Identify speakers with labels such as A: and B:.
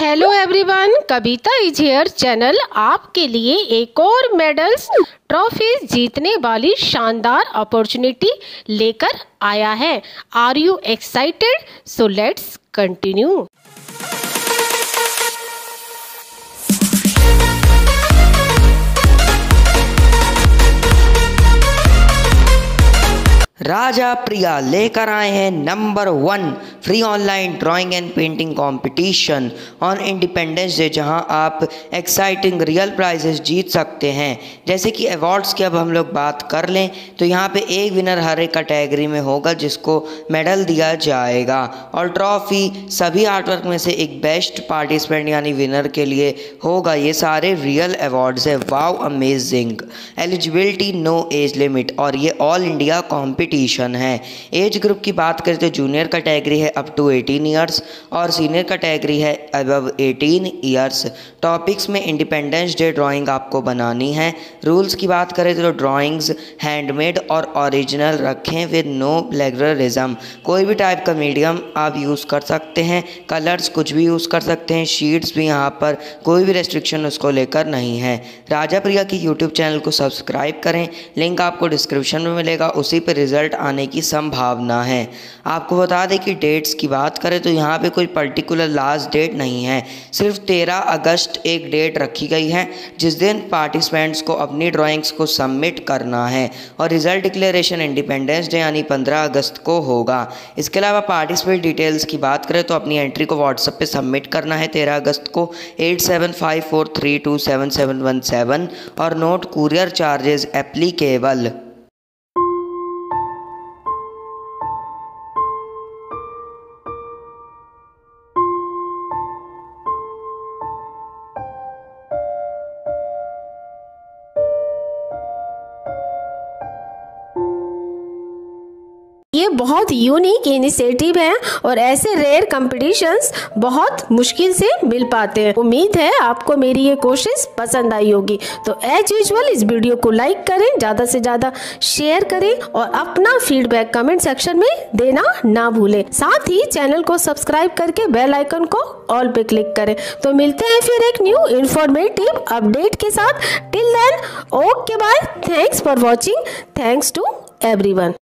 A: Hello everyone Kavita is here channel आपके लिए एक और मेडल्स ट्रॉफी जीतने वाली शानदार अपॉर्चुनिटी लेकर आया है। Are you excited so let's continue
B: Raja Priya लेकर आए हैं number one free online drawing and painting competition on Independence Day, जहाँ आप एक्साइटिंग रियल प्राइजेस जीत सकते हैं। जैसे कि अवार्ड्स की अब हम लोग बात कर लें तो यहाँ पे एक विनर हर एक कैटेगरी में होगा, जिसको मेडल दिया जाएगा। और ट्रॉफी सभी आर्टवर्क में से एक बेस्ट पार्टिसिपेंट यानी विनर के लिए होगा। ये सारे रियल अवार्ड्स है। Wow amazing eligibility no age limit और ये ऑल इंडिया कॉम्पिट कंपटीशन है। एज ग्रुप की बात करें तो जूनियर कैटेगरी है अप टू 18 इयर्स और सीनियर कैटेगरी है अबव 18 इयर्स टॉपिक्स में इंडिपेंडेंस डे ड्राइंग आपको बनानी है। रूल्स की बात करें तो ड्राइंग्स हैंडमेड और ओरिजिनल रखें विद नो प्लेगरिज्म कोई भी टाइप का मीडियम आप यूज़ कर सकते हैं। कलर्स कुछ भी यूज़ कर सकते हैं। शीट्स भी यहाँ पर कोई भी रेस्ट्रिक्शन उसको लेकर नहीं है। राजा प्रिया की यूट्यूब चैनल को सब्सक्राइब करें। लिंक आपको डिस्क्रिप्शन में मिलेगा। उसी पर रिज़ल्ट रिज़ल्ट आने की संभावना है। आपको बता दें कि डेट्स की बात करें तो यहाँ पे कोई पर्टिकुलर लास्ट डेट नहीं है। सिर्फ़ तेरह अगस्त एक डेट रखी गई है, जिस दिन पार्टिसिपेंट्स को अपनी ड्राइंग्स को सबमिट करना है और रिज़ल्ट डिक्लेरेशन इंडिपेंडेंस डे यानी पंद्रह अगस्त को होगा। इसके अलावा पार्टिसिपेट डिटेल्स की बात करें तो अपनी एंट्री को व्हाट्सएप पर सबमिट करना है तेरह अगस्त को eight seven five four three two seven seven one seven और नोट कुरियर चार्जेस एप्लीकेबल
A: ये बहुत यूनिक इनिशिएटिव है और ऐसे रेयर कंपटीशंस बहुत मुश्किल से मिल पाते हैं। उम्मीद है आपको मेरी ये कोशिश पसंद आई होगी। तो एज यूजल इस वीडियो को लाइक करें, ज़्यादा से ज़्यादा शेयर करें और अपना फीडबैक कमेंट सेक्शन में देना ना भूलें। साथ ही चैनल को सब्सक्राइब करके बेल आइकन को ऑल पे क्लिक करें। तो मिलते हैं फिर एक न्यू इन्फॉर्मेटिव अपडेट के साथ। Till then okay bye thanks for watching thanks to everyone